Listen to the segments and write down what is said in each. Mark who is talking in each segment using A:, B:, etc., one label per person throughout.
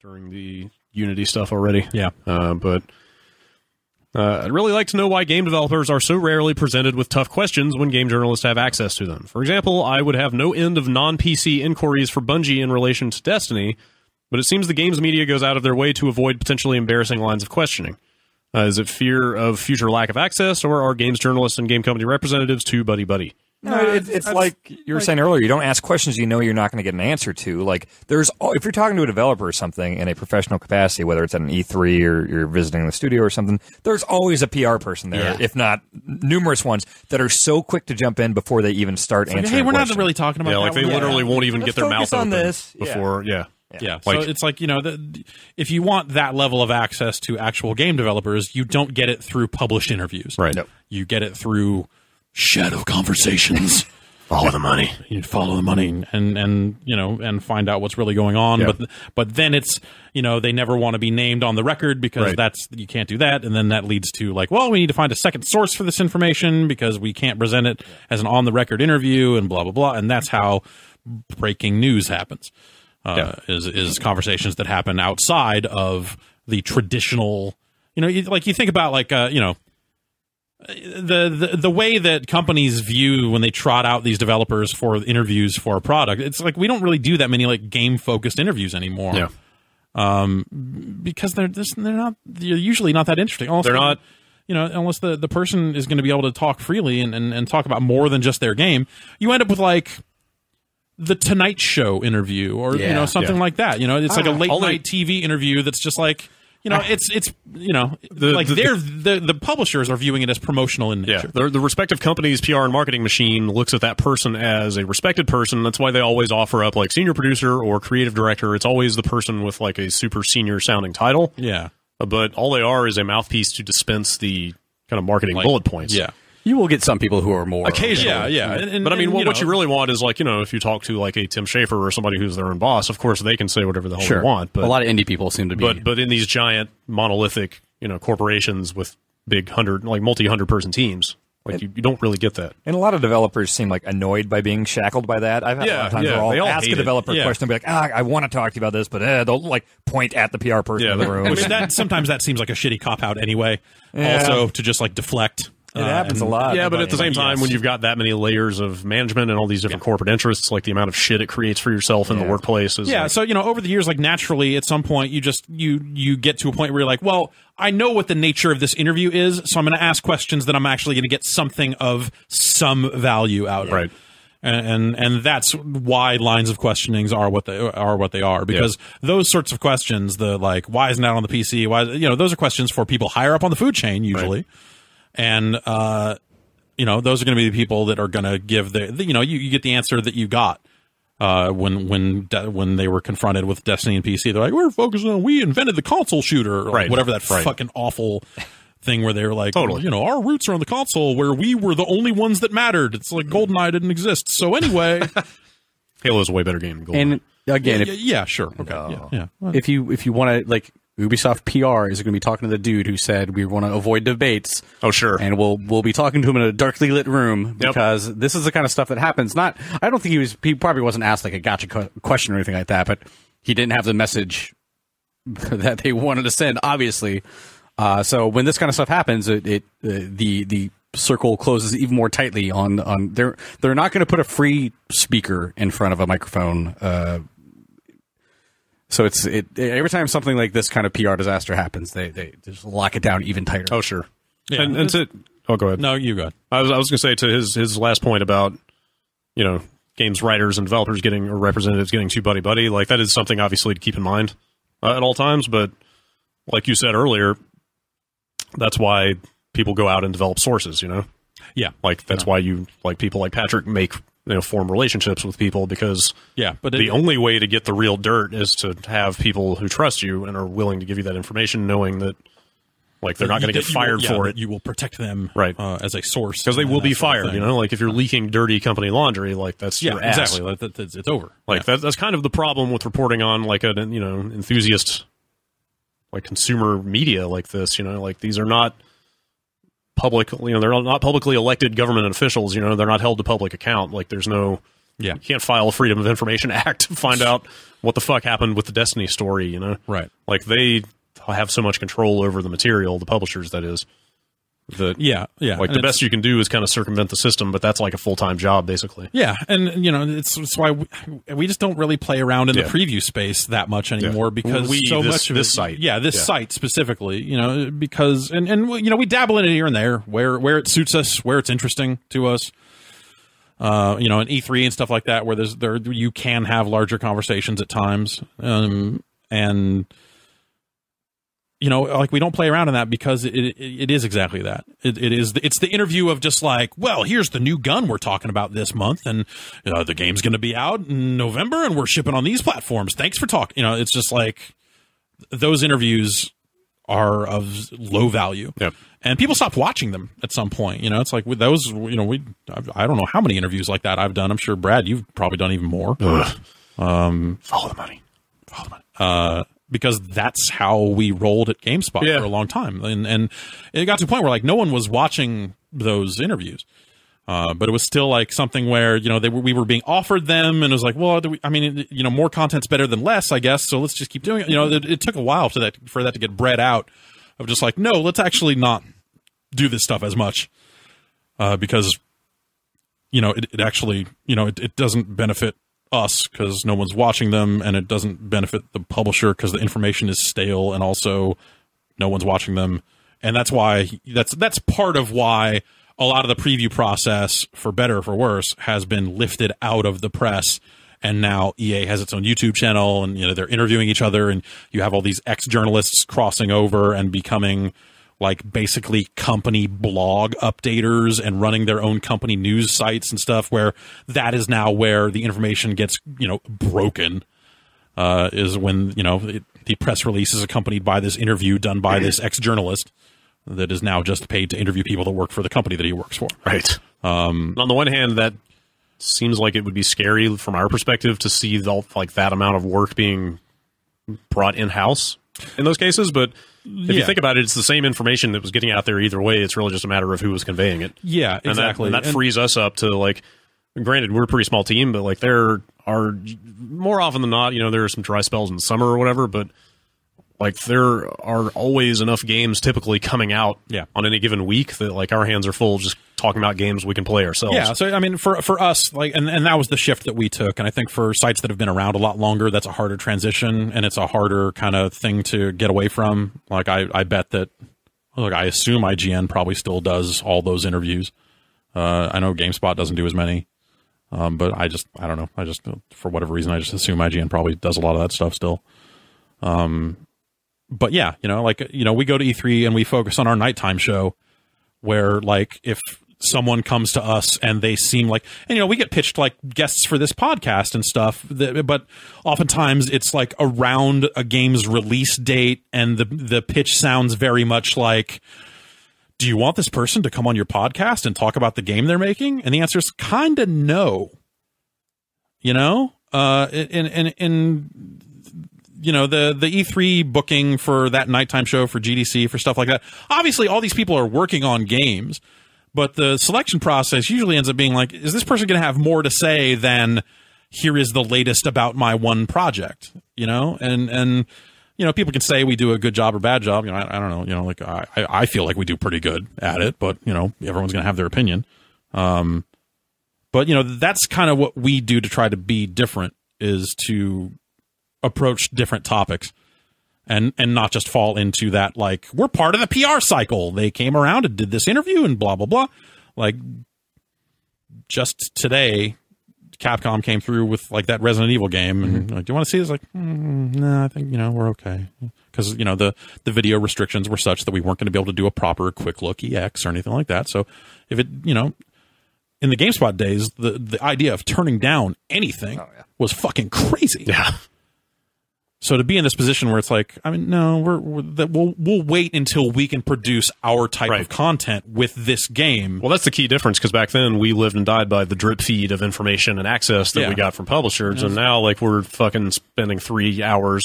A: during the Unity stuff already.
B: Yeah.
A: Uh, but uh, I'd really like to know why game developers are so rarely presented with tough questions when game journalists have access to them. For example, I would have no end of non PC inquiries for Bungie in relation to Destiny, but it seems the games media goes out of their way to avoid potentially embarrassing lines of questioning. Uh, is it fear of future lack of access, or are games journalists and game company representatives too buddy buddy?
C: No, it, it's like you were saying earlier. You don't ask questions you know you're not going to get an answer to. Like there's, if you're talking to a developer or something in a professional capacity, whether it's at an E3 or you're visiting the studio or something, there's always a PR person there,
B: Yeah.
C: if not numerous ones that are so quick to jump in before they even start
B: Like,
C: answering.
B: hey, we're not really talking about
A: Yeah,
B: that
A: like they
B: one.
A: literally won't even
C: Let's
A: get their mouth
C: on
A: open
C: this. Yeah.
A: before. Yeah.
B: Yeah,
A: Like-
B: so it's like you know, the, if you want that level of access to actual game developers, you don't get it through published interviews.
A: Right.
C: Nope.
B: You get it through shadow conversations.
A: Follow the money.
B: you follow the money and and you know and find out what's really going on.
A: Yeah.
B: But but then it's you know they never want to be named on the record because
A: Right.
B: that's you can't do that, and then that leads to like, well, we need to find a second source for this information because we can't present it as an on the record interview and blah blah blah, and that's how breaking news happens. Uh, Is is conversations that happen outside of the traditional, you know, you, like you think about like uh, you know the, the the way that companies view when they trot out these developers for interviews for a product, it's like we don't really do that many like game focused interviews anymore.
A: Yeah.
B: Um, because they're just, they're not they're usually not that interesting. Unless
A: They're not.
B: You know, unless the, the person is going to be able to talk freely and, and, and talk about more than just their game, you end up with like the Tonight Show interview or you know something
A: Yeah.
B: like that. You know, it's like a late
A: all they-
B: night TV interview that's just like you know it's it's you know
A: The-
B: like
A: the-
B: they're the the publishers are viewing it as promotional in
A: Yeah, the, the respective company's PR and marketing machine looks at that person as a respected person. That's why they always offer up like senior producer or creative director. It's always the person with like a super senior sounding title.
B: Yeah.
A: But all they are is a mouthpiece to dispense the kind of marketing
B: Like-
A: bullet points.
B: Yeah.
D: You will get some people who are more
A: Occasionally.
B: Yeah, yeah. And- and-
A: but I mean,
B: and,
A: what,
B: you
A: what you really want is like, you know, if you talk to like a Tim Schafer or somebody who's their own boss, of course they can say whatever the hell
D: Sure.
A: they want. But
D: a lot of indie people seem to be.
A: but but in these giant monolithic you know corporations with big hundred like multi hundred person teams like you, you don't really get that
C: And a lot of developers seem like annoyed by being shackled by that. I've had a
A: Yeah,
C: lot of times
A: yeah,
C: where I'll
A: all
C: ask a developer
B: Yeah.
C: a question and be like, ah, I want to talk to you about this, but eh, they'll like point at the PR person
A: Yeah,
C: in the
A: but-
C: room.
B: Which that sometimes that seems like a shitty cop out anyway.
C: Yeah.
B: Also to just like deflect.
C: It happens a lot.
A: yeah but at the same time
B: yes.
A: when you've got that many layers of management and all these different corporate interests like the amount of shit it creates for yourself in the workplace is
B: Yeah,
A: like-
B: so you know, over the years, like naturally, at some point, you just you you get to a point where you're like, well, I know what the nature of this interview is, so I'm going to ask questions that I'm actually going to get something of some value out of.
A: Right.
B: And, and and that's why lines of questionings are what they are what they are because those sorts of questions the like why isn't that on the PC why you know those are questions for people higher up on the food chain usually and uh you know those are going to be the people that are going to give the, the you know you, you get the answer that you got uh, when when de- when they were confronted with Destiny and PC, they're like, "We're focusing on we invented the console shooter, or
A: Right.
B: whatever that
A: Right.
B: fucking awful thing where they were like,
A: Totally.
B: you know, our roots are on the console where we were the only ones that mattered. It's like GoldenEye didn't exist. So anyway,
A: Halo is a way better game than Goldeneye.
D: and again,
B: yeah,
D: if,
B: yeah, sure, okay, yeah, yeah.
D: If you if you want to like Ubisoft PR is going to be talking to the dude who said we want to avoid debates.
A: oh sure
D: and we'll we'll be talking to him in a darkly lit room
A: Yep.
D: because this is the kind of stuff that happens. Not, I don't think he was. He probably wasn't asked like a gotcha question or anything like that, but he didn't have the message that they wanted to send. Obviously, uh, so when this kind of stuff happens, it, it uh, the the circle closes even more tightly on on. They're they're not going to put a free speaker in front of a microphone. Uh, so it's it every time something like this kind of PR disaster happens, they they just lock it down even tighter.
A: oh sure
B: Yeah.
A: and, and to oh go ahead
B: no, you got
A: I was I was going to say to his his last point about you know games writers and developers getting or representatives getting too buddy buddy like that is something obviously to keep in mind uh, at all times. But like you said earlier, that's why people go out and develop sources. You know,
B: yeah,
A: like that's why you like people like Patrick make you know form relationships with people because
B: yeah, but
A: the
B: it,
A: only way to get the real dirt is to have people who trust you and are willing to give you that information, knowing that like they're not going to get
B: you will-
A: fired
B: yeah,
A: for it.
B: You will protect them,
A: Right.
B: uh, as a source
A: because they will be
B: that sort of
A: fired. You know, like if you're leaking dirty company laundry, like that's
B: yeah,
A: your ass.
B: exactly. Like, that, that's, it's over.
A: Like
B: yeah.
A: that, that's kind of the problem with reporting on like an you know enthusiast, like consumer media like this. You know, like these are not public. You know, they're not publicly elected government officials. You know, they're not held to public account. Like there's no
B: Yeah.
A: you can't file a Freedom of Information Act to find out what the fuck happened with the Destiny story. You know,
B: Right.
A: Like they have so much control over the material, the publishers, that is. That
B: Yeah, yeah.
A: like
B: And
A: the best you can do is kind of circumvent the system, but that's like a full time job basically.
B: Yeah, and you know it's, it's why we, we just don't really play around in
A: Yeah.
B: the preview space that much anymore
A: Yeah.
B: because
A: We,
B: so
A: this-
B: much of
A: this
B: it,
A: site.
B: yeah, this
A: Yeah.
B: site specifically, you know, because and and you know we dabble in it here and there where where it suits us, where it's interesting to us. Uh, you know, in E3 and stuff like that, where there's there you can have larger conversations at times, um, and you know, like we don't play around in that because it it, it is exactly that. It, it is it's the interview of just like, well, here's the new gun we're talking about this month, and you know, the game's going to be out in November, and we're shipping on these platforms. Thanks for talking. You know, it's just like those interviews are of low value.
A: Yep.
B: And people stop watching them at some point. You know, it's like with those, you know, we, I I don't know how many interviews like that I've done. I'm sure, Brad, you've probably done even more. Um, follow the money.
A: Follow the money.
B: uh, because that's how we rolled at GameSpot
A: Yeah.
B: for a long time, and and it got to a point where like no one was watching those interviews. Uh, but it was still like something where you know they were, we were being offered them, and it was like, well, do we, I mean, you know, more content's better than less, I guess. So let's just keep doing it. You know, it, it took a while for that for that to get bred out of just like, no, let's actually not do this stuff as much uh, because you know it, it actually you know it, it doesn't benefit us because no one's watching them and it doesn't benefit the publisher because the information is stale and also no one's watching them. And that's why that's that's part of why a lot of the preview process for better or for worse has been lifted out of the press. And now EA has its own YouTube channel and you know they're interviewing each other and you have all these ex journalists crossing over and becoming like basically company blog updaters and running their own company news sites and stuff where that is now where the information gets you know broken uh, is when you know it, the press release is accompanied by this interview done by this ex journalist that is now just paid to interview people that work for the company that he works for.
A: Right. Um, on the one hand, that seems like it would be scary from our perspective to see the, like that amount of work being brought in house in those cases. But if you think about it, it's the same information that was getting out there either way. It's really just a matter of who was conveying it.
B: Yeah,
A: And that,
B: exactly.
A: and that
B: And-
A: frees us up to like. Granted, we're a pretty small team, but like there are more often than not, you know, there are some dry spells in the summer or whatever, but like there are always enough games typically coming out
B: Yeah.
A: on any given week that like our hands are full just talking about games we can play ourselves.
B: Yeah, so I mean, for for us, like, and, and that was the shift that we took, and I think for sites that have been around a lot longer, that's a harder transition, and it's a harder kind of thing to get away from. Like, I I bet that, look, I assume IGN probably still does all those interviews. Uh, I know GameSpot doesn't do as many, um, but I just I don't know. I just for whatever reason, I just assume IGN probably does a lot of that stuff still. Um, but yeah, you know, like you know, we go to E3 and we focus on our nighttime show, where like if someone comes to us and they seem like and you know we get pitched like guests for this podcast and stuff that, but oftentimes it's like around a game's release date and the the pitch sounds very much like do you want this person to come on your podcast and talk about the game they're making? And the answer is kind of no. You know? Uh and and and you know the the E3 booking for that nighttime show for GDC for stuff like that. Obviously, all these people are working on games, but the selection process usually ends up being like, is this person going to have more to say than here is the latest about my one project? You know, and and you know people can say we do a good job or bad job. You know, I, I don't know. You know, like I I feel like we do pretty good at it, but you know everyone's going to have their opinion. Um, but you know that's kind of what we do to try to be different is to approach different topics and and not just fall into that like we're part of the PR cycle. They came around and did this interview and blah blah blah. Like just today, Capcom came through with like that Resident Evil game, and like, do you want to see this? Like, mm, no, I think you know we're okay because you know the the video restrictions were such that we weren't going to be able to do a proper quick look ex or anything like that. So if it you know in the GameSpot days, the the idea of turning down anything was fucking crazy.
A: Yeah.
B: So to be in this position where it's like, I mean, no, we're, we're that we'll we'll wait until we can produce our type
A: Right.
B: of content with this game.
A: Well, that's the key difference because back then we lived and died by the drip feed of information and access that
B: Yeah.
A: we got from publishers, and now like we're fucking spending three hours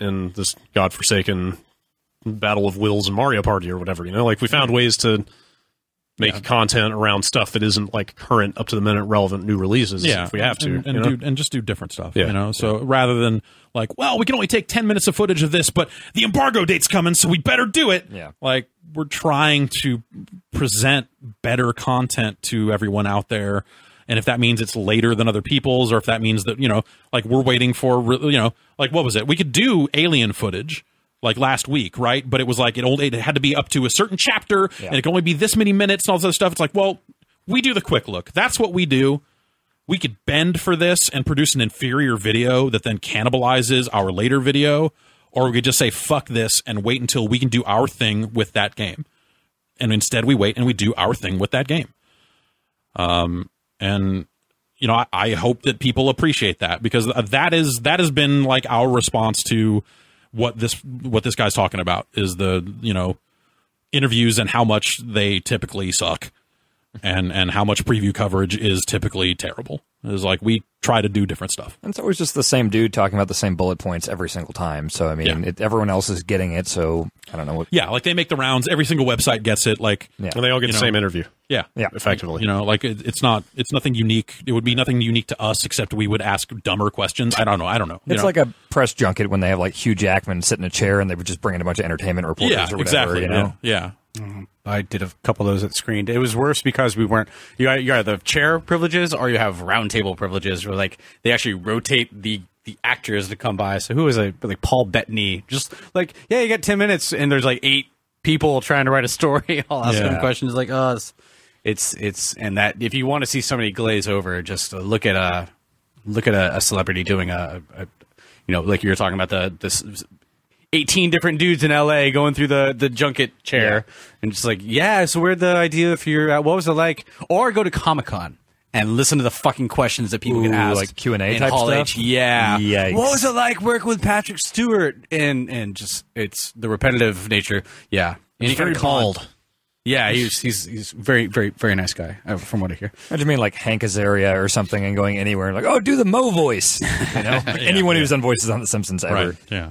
A: in this godforsaken battle of wills and Mario Party or whatever. You know, like we found ways to make content around stuff that isn't like current, up to the minute, relevant new releases.
B: yeah,
A: if we have to,
B: and, and
A: you know?
B: do and just do different stuff.
A: Yeah.
B: You know, so rather than like, well, we can only take ten minutes of footage of this, but the embargo date's coming, so we better do it.
C: Yeah.
B: like we're trying to present better content to everyone out there. And if that means it's later than other people's, or if that means that you know, like we're waiting for, you know, like what was it? We could do alien footage like last week, right? But it was like it only it had to be up to a certain chapter, and it could only be this many minutes and all this other stuff. It's like, well, we do the quick look. That's what we do we could bend for this and produce an inferior video that then cannibalizes our later video, or we could just say fuck this and wait until we can do our thing with that game. And instead, we wait and we do our thing with that game. Um, and you know, I, I hope that people appreciate that because that is that has been like our response to what this what this guy's talking about is the you know interviews and how much they typically suck and and how much preview coverage is typically terrible. It's like we try to do different stuff.
C: And it's always just the same dude talking about the same bullet points every single time. So I mean,
B: Yeah.
C: it, everyone else is getting it. So I don't know what.
B: Yeah, like they make the rounds. Every single website gets it. Like
C: Yeah.
A: and they all get the
B: know,
A: same interview,
B: yeah,
C: Yeah.
A: effectively.
B: You know, like it, it's not it's nothing unique. It would be nothing unique to us except we would ask dumber questions. I don't know. I don't know. You
C: It's
B: know?
C: like a press junket when they have like Hugh Jackman sit in a chair and they would just bring in a bunch of entertainment reporters
B: yeah,
C: or whatever.
B: exactly.
C: You know?
B: Yeah,
D: I did a couple of those that screened. It was worse because we weren't. You got, you got the chair privileges, or you have roundtable privileges, where like they actually rotate the the actors to come by. So who was it? Like Paul Bettany, just like yeah, you got ten minutes, and there's like eight people trying to write a story. I'll ask
B: Yeah.
D: questions like, oh, it's, it's it's and that if you want to see somebody glaze over, just uh, look at a look at a, a celebrity doing a, a, you know, like you were talking about the this. 18 different dudes in LA going through the, the junket chair and just like, yeah, so where'd the idea for your, uh, what was it like? Or go to Comic Con and listen to the fucking questions that people
C: Ooh,
D: can ask.
C: like Q&A
D: in
C: type
D: Hall
C: stuff?
D: H. Yeah.
C: Yikes.
D: What was it like working with Patrick Stewart? And, and just, it's the repetitive nature. Yeah.
A: He's very bald.
D: Yeah, he's, he's, he's very, very, very nice guy, uh, from what I hear.
C: I just mean like Hank Azaria or something and going anywhere and like, oh, do the Moe voice. You know, anyone who's done voices on The Simpsons ever.
B: right. Yeah.